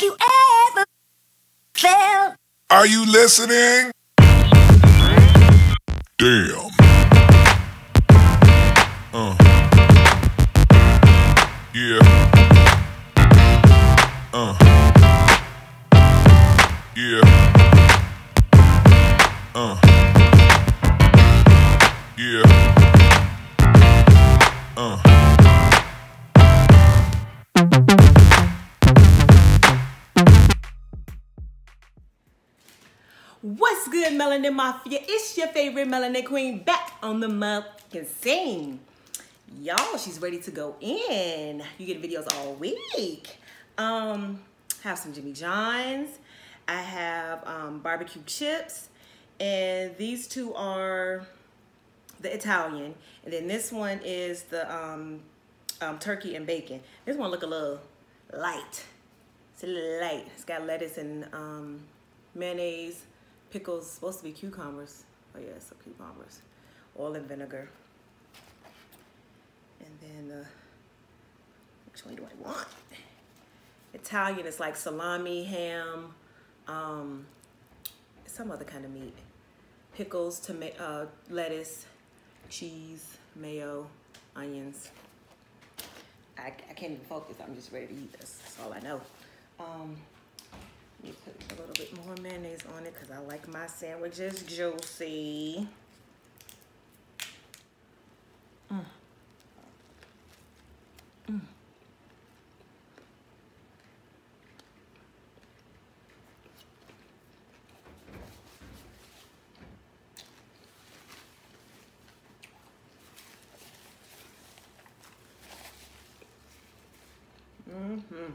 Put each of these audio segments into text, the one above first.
Have you ever felt? Are you listening? Damn. Uh. Yeah. Uh. Yeah. Melanin Mafia? It's your favorite Melanin Queen back on the motherfucking scene. Y'all, she's ready to go in. You get videos all week. Um, have some Jimmy John's. I have um, barbecue chips. And these two are the Italian. And then this one is the um, um, turkey and bacon. This one look a little light. It's a little light. It's got lettuce and um, mayonnaise, pickles, supposed to be cucumbers. Oh yeah, some cucumbers. Oil and vinegar. And then, uh, which one do I want? Italian is like salami, ham, um, some other kind of meat. Pickles, tomato, uh, lettuce, cheese, mayo, onions. I, I can't even focus. I'm just ready to eat this. That's all I know. Um, me put a little bit more mayonnaise on it because I like my sandwiches juicy. Mm. Mm. Mm-hmm.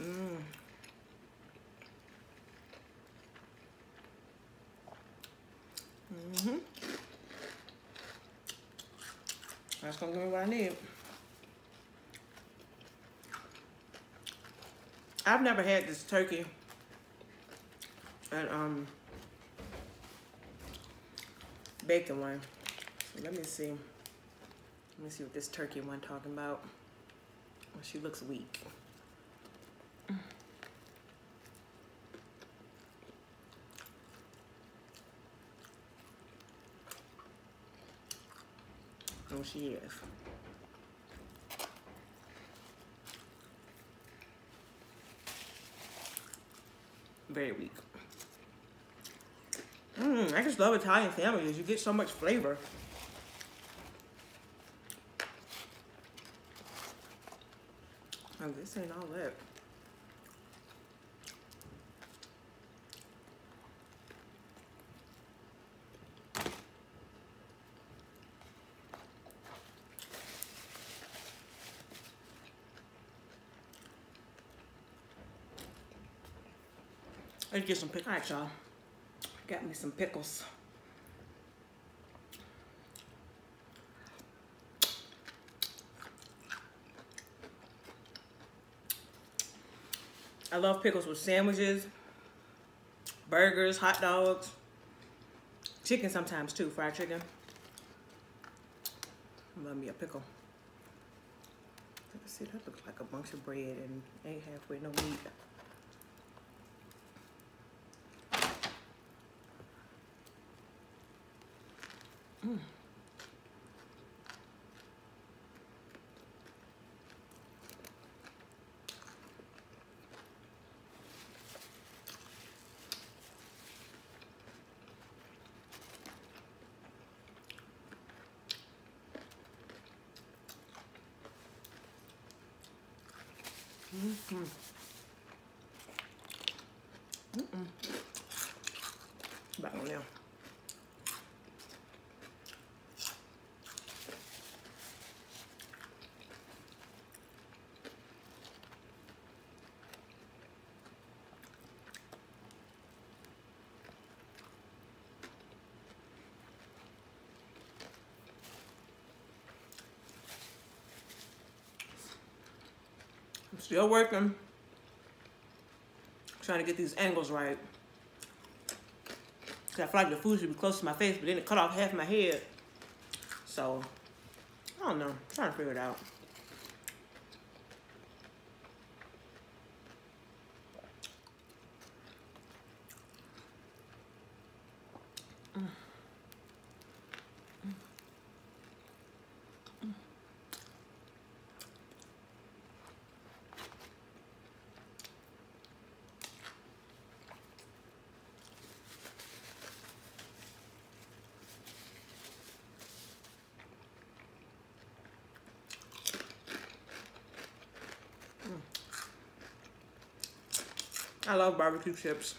Mm. Mm-hmm. That's gonna give me what I need. I've never had this turkey and um bacon one. So let me see. Let me see what this turkey one talking about. Oh, she looks weak. Oh, she is. Very weak. Mmm, I just love Italian sandwiches. You get so much flavor. Oh, this ain't all that. Let's get some pickles. Alright, y'all. Got me some pickles. I love pickles with sandwiches, burgers, hot dogs, chicken sometimes too, fried chicken. Love me a pickle. See, that looks like a bunch of bread and ain't halfway no meat. Mm. Mm-hmm. Mm-mm. Back on there. I'm still working. Trying to get these angles right. Cause I feel like the food should be close to my face, but then it cut off half my head. So, I don't know. I'm trying to figure it out. I love barbecue chips.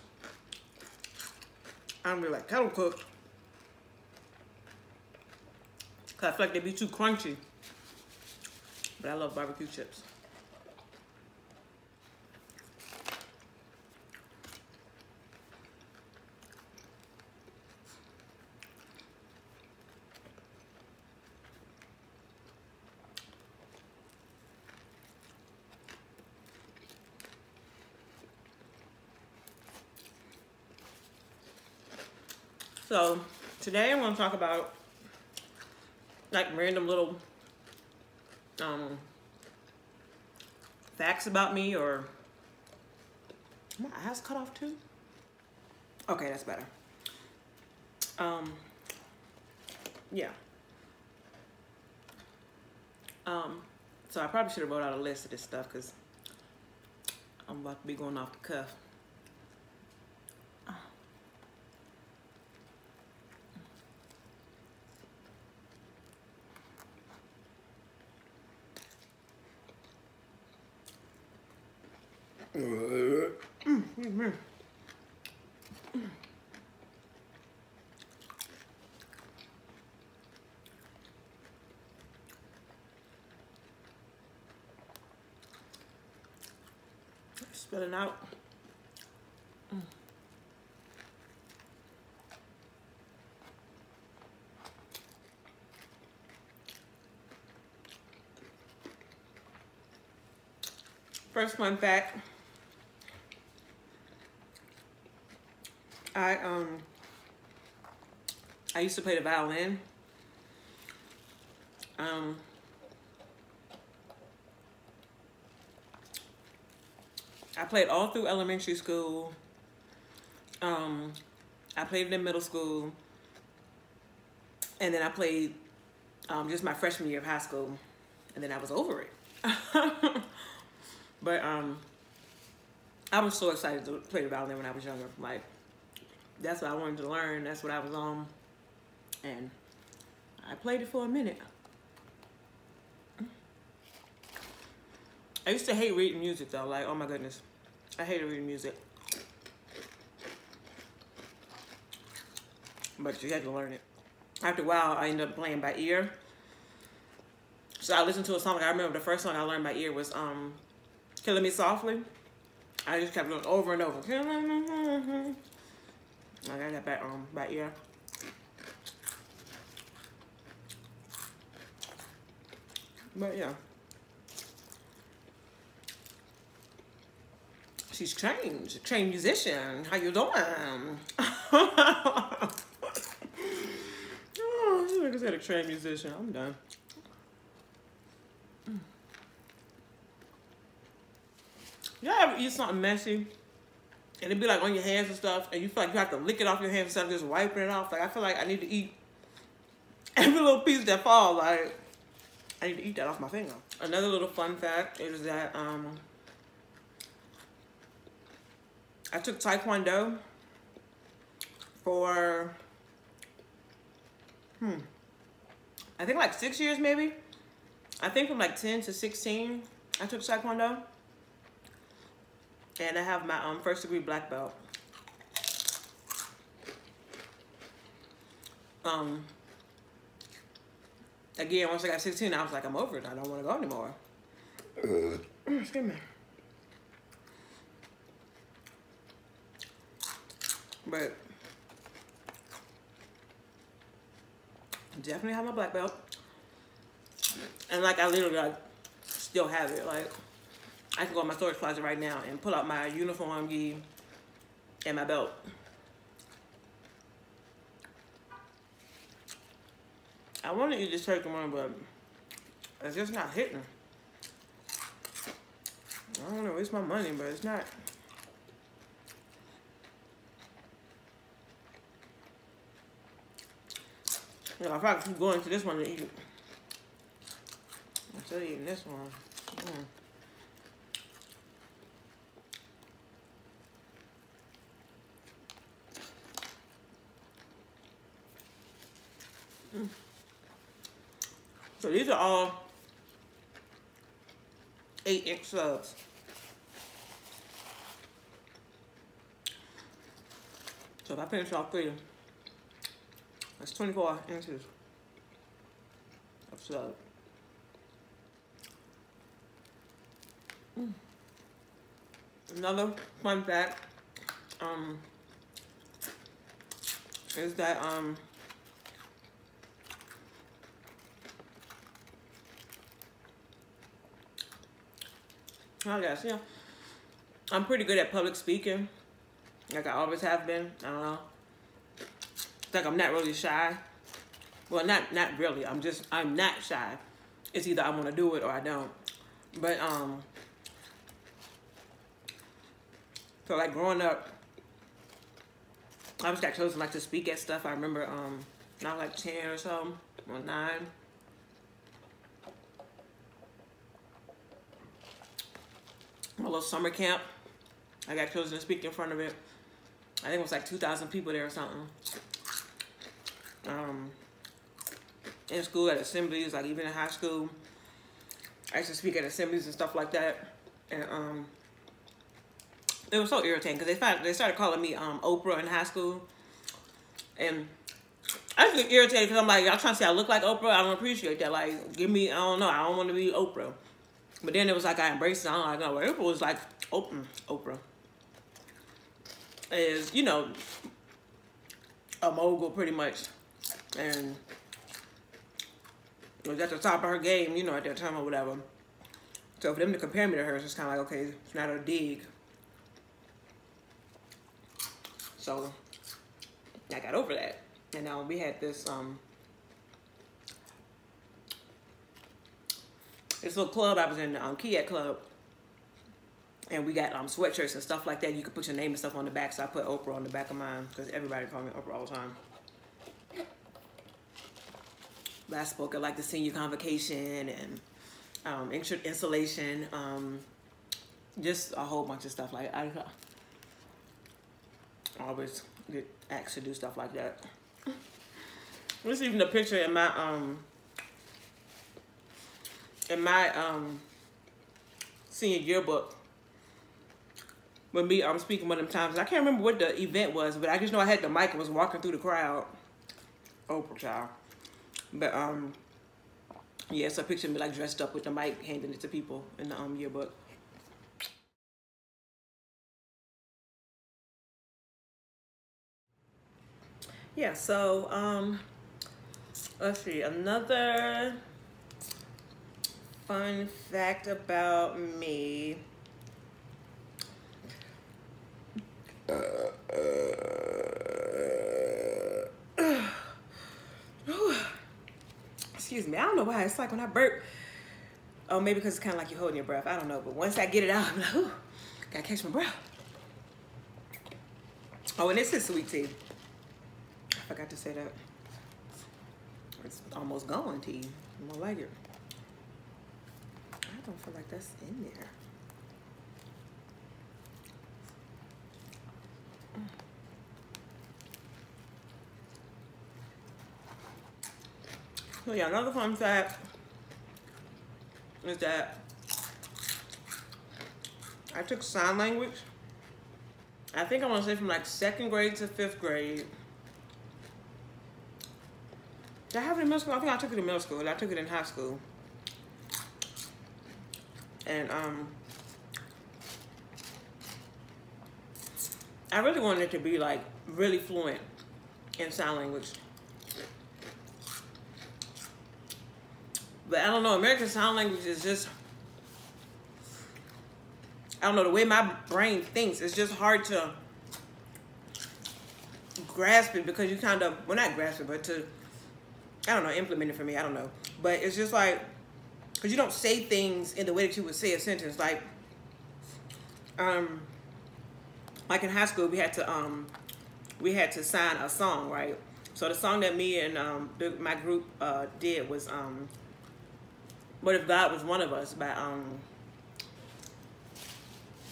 I don't really like kettle cooked. Cause I feel like they'd be too crunchy. But I love barbecue chips. So today I'm going to talk about like random little um, facts about me or my eyes cut off too. Okay, that's better. Um, yeah. Um, so I probably should have wrote out a list of this stuff because I'm about to be going off the cuff. Spilling out. First fun fact. I um I used to play the violin. Um I played all through elementary school. Um I played in middle school. And then I played um, just my freshman year of high school. And then I was over it. but um I was so excited to play the violin when I was younger. Like that's what I wanted to learn. That's what I was on. And I played it for a minute. I used to hate reading music though. Like, oh my goodness. I hated reading music. But you had to learn it. After a while, I ended up playing by ear. So I listened to a song. Like I remember the first song I learned by ear was um, Killing Me Softly. I just kept doing over and over. I got that back um by ear. But yeah. She's trained, trained musician. How you doing? oh, like I said, a trained musician. I'm done. Y'all ever eat something messy? And it'd be like on your hands and stuff, and you feel like you have to lick it off your hands instead of just wiping it off. Like I feel like I need to eat every little piece that falls. Like I need to eat that off my finger. Another little fun fact is that um, I took Taekwondo for hmm, I think like six years maybe. I think from like 10 to 16, I took Taekwondo. And I have my um, first degree black belt. Um, again, once I got 16, I was like, I'm over it. I don't want to go anymore. Uh. Excuse me. But definitely have my black belt. And like I literally like still have it. Like I can go in my storage closet right now and pull out my uniform gi and my belt. I want to eat this turkey one, but it's just not hitting. I don't know, it's my money, but it's not. You know, I keep going to this one to eat it. I'm still eating this one. Mm. So these are all eight inch subs. So if I finish all three, that's 24 inches of salad. Mm. Another fun fact um, is that um, I guess, yeah. I'm pretty good at public speaking. Like I always have been. I don't know. It's like I'm not really shy. Well, not not really. I'm just I'm not shy. It's either I want to do it or I don't. But um, so like growing up, I was got chosen like to speak at stuff. I remember um, I was like ten or something, or nine. My little summer camp. I got chosen to speak in front of it. I think it was like 2,000 people there or something. Um, in school, at assemblies, like even in high school. I used to speak at assemblies and stuff like that. And um, it was so irritating because they, they started calling me um, Oprah in high school. And I just get irritated because I'm like, y'all trying to say I look like Oprah? I don't appreciate that. Like, give me, I don't know, I don't want to be Oprah. But then it was like I embraced it. I don't know. Oprah was like, open Oprah is, you know, a mogul pretty much. And was at the top of her game, you know, at that time or whatever. So for them to compare me to her, it's just kind of like, okay, it's not a dig. So I got over that. And now we had this, um, this little club I was in, um, Kiat Club and we got um, sweatshirts and stuff like that. You could put your name and stuff on the back. So I put Oprah on the back of mine because everybody called me Oprah all the time. I spoke at like the senior convocation and um, um, just a whole bunch of stuff. Like I, I always get asked to do stuff like that. There's even a picture in my um in my um senior yearbook with me, I'm speaking one of them times. I can't remember what the event was, but I just know I had the mic and was walking through the crowd. Oprah child. But um yeah, a picture me like dressed up with the mic, handing it to people in the um yearbook. Yeah, so um let's see, another fun fact about me. Uh, uh, excuse me. I don't know why. It's like when I burp. Oh, maybe because it's kind of like you're holding your breath. I don't know. But once I get it out, I'm like, ooh, gotta catch my breath. Oh, and this is sweet tea. I forgot to say that. It's almost gone tea. I don't like it. Don't feel like that's in there. Mm. So yeah, another fun fact is that I took sign language. I think I want to say from like second grade to fifth grade. Did I have it in middle school? I think I took it in middle school. I took it in high school. And um, I really wanted to be like really fluent in sign language. But I don't know, American Sign Language is just, I don't know, the way my brain thinks, it's just hard to grasp it because you kind of, well not grasp it, but to, I don't know, implement it for me, I don't know. But it's just like, because you don't say things in the way that you would say a sentence. Like, um, like in high school, we had to, um, we had to sign a song, right? So the song that me and um, my group uh, did was um, what if God was one of us by um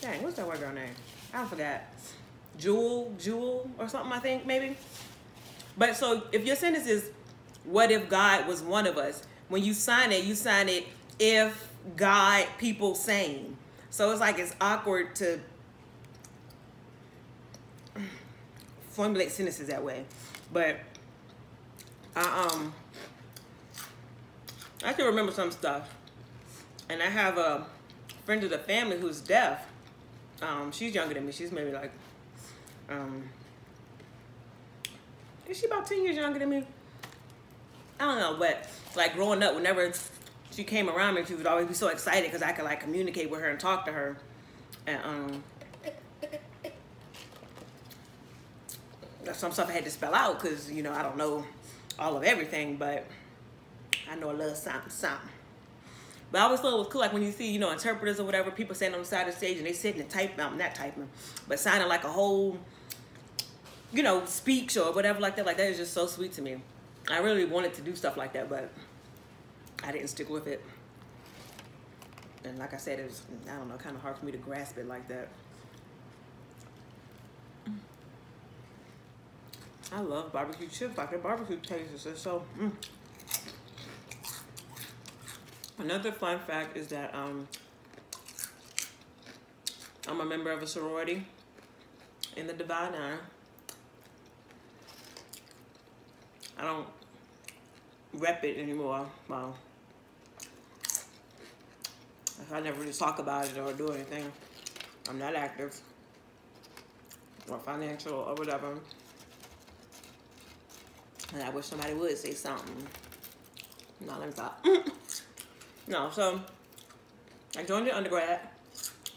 dang, what's that white girl name? I forgot. Jewel, Jewel or something I think maybe. But so if your sentence is what if God was one of us, when you sign it, you sign it if God people same. So it's like it's awkward to formulate sentences that way. But I um I can remember some stuff. And I have a friend of the family who's deaf. Um, she's younger than me. She's maybe like um is she about 10 years younger than me? I don't know, but like growing up, whenever she came around me, she would always be so excited because I could like communicate with her and talk to her. And um, some stuff I had to spell out because you know I don't know all of everything, but I know a little something, something. But I always thought it was cool, like when you see, you know, interpreters or whatever, people standing on the side of the stage and they sitting and typing, I'm not typing, but signing like a whole, you know, speech or whatever like that. Like that is just so sweet to me. I really wanted to do stuff like that, but I didn't stick with it. And like I said, it was, I don't know, kind of hard for me to grasp it like that. I love barbecue chips. Like the barbecue taste is so. Mm. Another fun fact is that um, I'm a member of a sorority in the Divine Nine. I don't rep it anymore. Well, I never really talk about it or do anything. I'm not active or financial or whatever. And I wish somebody would say something. No, let me stop. no, so I joined the undergrad,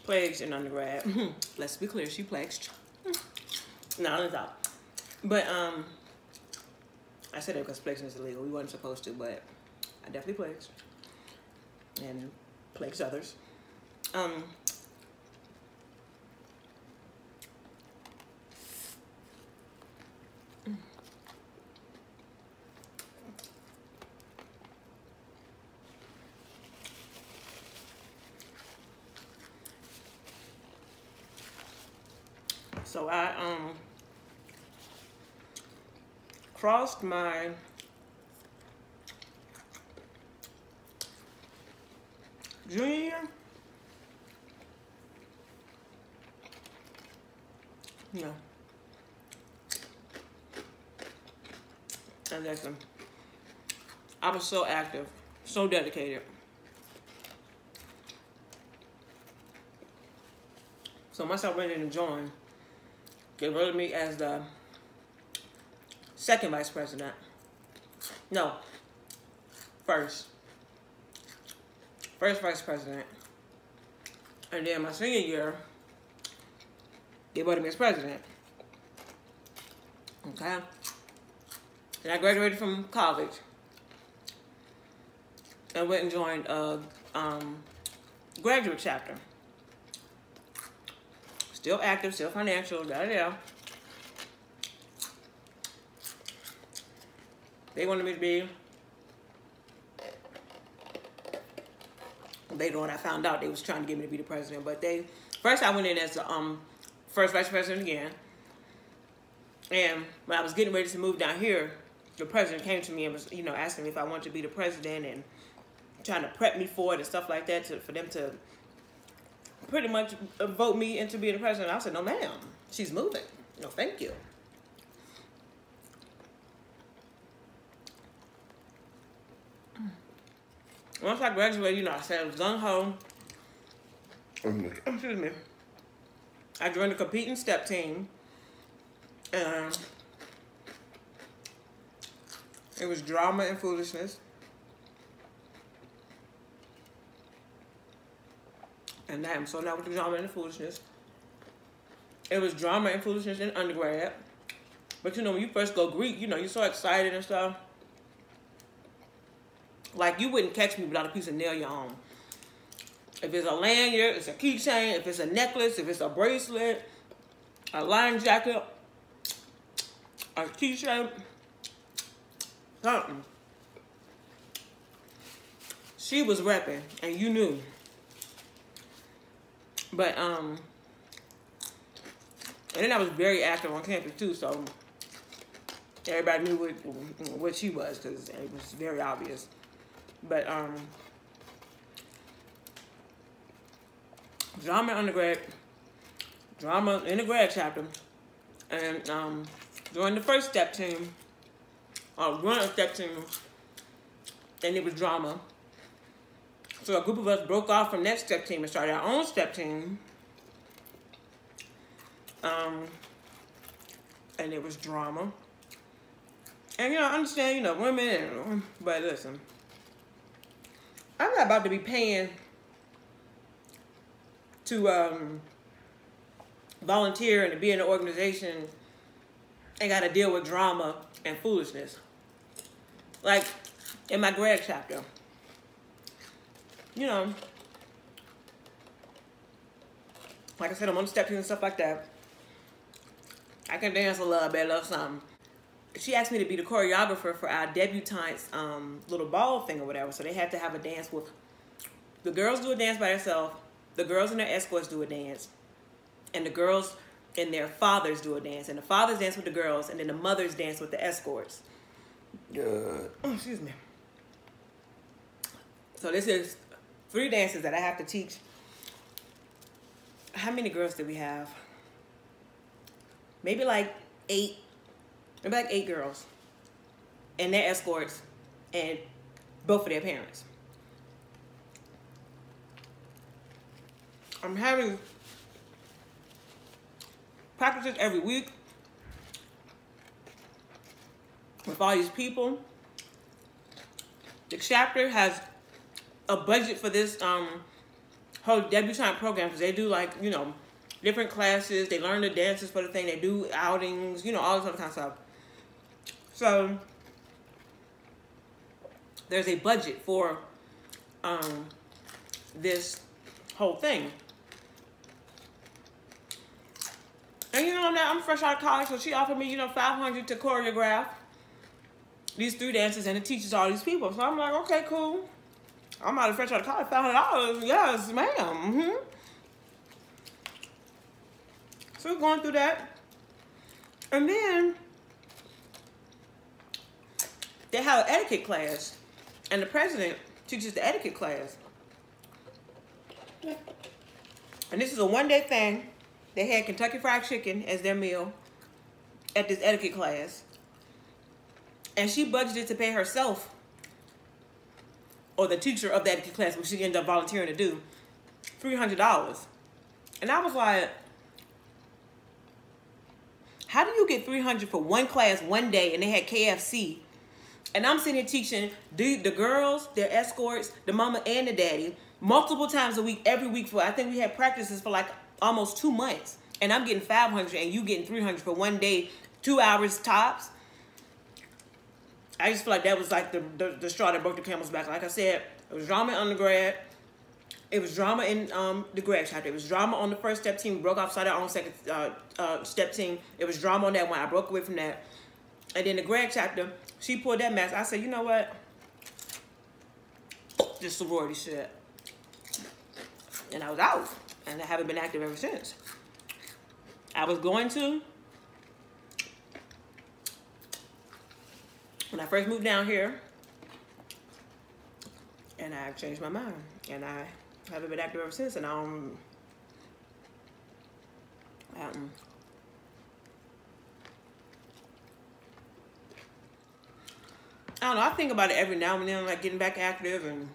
pledged in undergrad. Let's be clear, she pledged. no, let me stop. But um, I said it because pledging is illegal. We weren't supposed to, but I definitely pledged and pledged others. Um, So I um crossed my junior year. Yeah. And listen, I was so active, so dedicated. So once I went in and joined, they voted me as the second vice president. No, first. First vice president. And then my senior year, they voted me as president. Okay? And I graduated from college. I went and joined a um, graduate chapter still active, still financial, da da. They wanted me to be. Later on, I found out they was trying to get me to be the president, but they first I went in as the um first vice president again. And when I was getting ready to move down here, the president came to me and was, you know, asking me if I wanted to be the president and trying to prep me for it and stuff like that to, for them to pretty much vote me into being the president. I said, no, ma'am. She's moving. No, thank you. Once I graduated, you know, I said I was gung ho. Oh, Excuse me. I joined a competing step team. And it was drama and foolishness. and I'm so not with the drama and the foolishness. It was drama and foolishness in undergrad. But you know, when you first go Greek, you know, you're so excited and stuff. Like you wouldn't catch me without a piece of nail yarn. If it's a lanyard, it's a keychain, if it's a necklace, if it's a bracelet, a line jacket, a keychain, something. She was repping, and you knew. But um, and then I was very active on campus too, so everybody knew what what she was because it was very obvious. But um, drama undergrad, drama in the grad chapter, and um, joined the first step team, or run a step team, and it was drama. So a group of us broke off from that step team and started our own step team. Um, and it was drama. And you know, I understand, you know, women, and, but listen, I'm not about to be paying to um, volunteer and to be in an organization and got to deal with drama and foolishness. Like in my grad chapter, you know, like I said, I'm on the steps and stuff like that. I can dance a little bit, little something. She asked me to be the choreographer for our debutantes um, little ball thing or whatever. So they had to have a dance with the girls do a dance by themselves, the girls and their escorts do a dance, and the girls and their fathers do a dance, and the fathers dance with the girls, and then the mothers dance with the escorts. Oh, excuse me. So this is three dances that I have to teach. How many girls did we have? Maybe like eight. Maybe like eight girls. And their escorts and both of their parents. I'm having practices every week with all these people. The chapter has a budget for this um, whole debutante program because they do like, you know, different classes. They learn the dances for the thing. They do outings, you know, all this other kind of stuff. So there's a budget for um, this whole thing. And you know, I'm, not, I'm fresh out of college, so she offered me, you know, 500 to choreograph these three dances and it teaches all these people. So I'm like, okay, cool. I'm out of fresh out of college, $500. Yes, ma'am. Mm -hmm. So we're going through that. And then they have an etiquette class. And the president teaches the etiquette class. And this is a one-day thing. They had Kentucky Fried Chicken as their meal at this etiquette class. And she budgeted to pay herself or the teacher of etiquette class, which she ended up volunteering to do, $300. And I was like, how do you get 300 for one class one day and they had KFC? And I'm sitting here teaching the, the girls, their escorts, the mama and the daddy, multiple times a week, every week for, I think we had practices for like almost two months. And I'm getting 500 and you getting 300 for one day, two hours tops. I just feel like that was like the, the, the straw that broke the camel's back. Like I said, it was drama in undergrad. It was drama in um, the grad chapter. It was drama on the first step team. Broke off, started own second uh, uh, step team. It was drama on that one. I broke away from that. And then the grad chapter, she pulled that mask. I said, you know what? This sorority shit. And I was out. And I haven't been active ever since. I was going to. When I first moved down here. And I changed my mind. And I haven't been active ever since. And I don't... Um, I don't know. I think about it every now and then, like getting back active and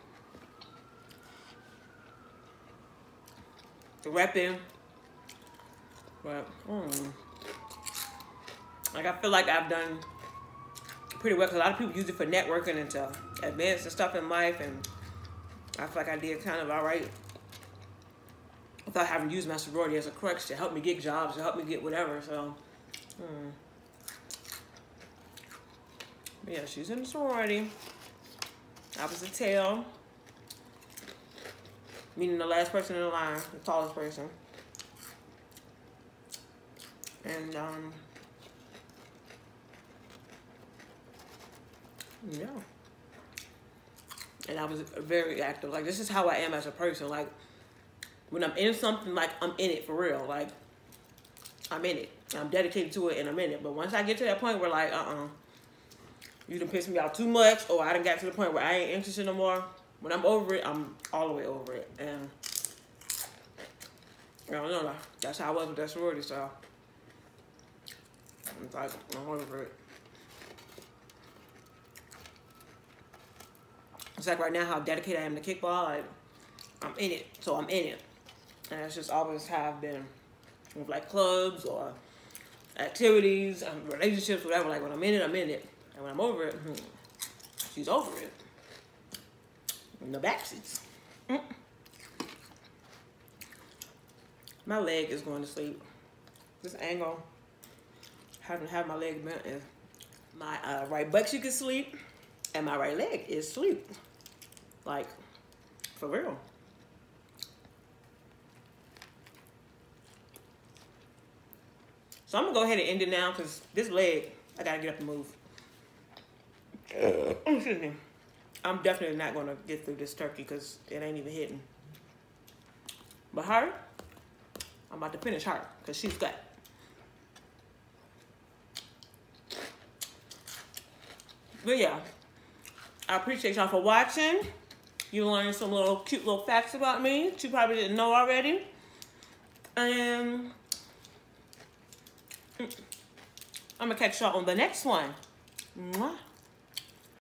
the repping. But, mm, like, I feel like I've done pretty well because a lot of people use it for networking and to advance and stuff in life. And I feel like I did kind of all right without having used my sorority as a crutch to help me get jobs, to help me get whatever. So. But yeah, she's in the sorority. Opposite tail. Meaning the last person in the line, the tallest person. And, um, yeah. And I was very active. Like, this is how I am as a person. Like, when I'm in something, like, I'm in it for real. Like, I'm in it. I'm dedicated to it in it. But once I get to that point where, like, uh-uh, you done pissed me off too much, or I done got to the point where I ain't interested no more. When I'm over it, I'm all the way over it. And I don't know, that's how I was with that sorority, so. It's like, I'm over it. It's like right now how dedicated I am to kickball. Like, I'm in it, so I'm in it. And it's just always have been with like clubs or activities, um, relationships, whatever. Like when I'm in it, I'm in it. And when I'm over it, hmm, she's over it. The backseats. Mm. My leg is going to sleep. This angle, having have my leg bent, is my uh, right butt cheek is sleep, and my right leg is sleep. Like, for real. So I'm gonna go ahead and end it now because this leg, I gotta get up and move. Excuse me. I'm definitely not gonna get through this turkey because it ain't even hitting. But her, I'm about to finish her because she's got. But yeah, I appreciate y'all for watching. You learned some little cute little facts about me that you probably didn't know already. And mm, I'm gonna catch y'all on the next one. Mwah.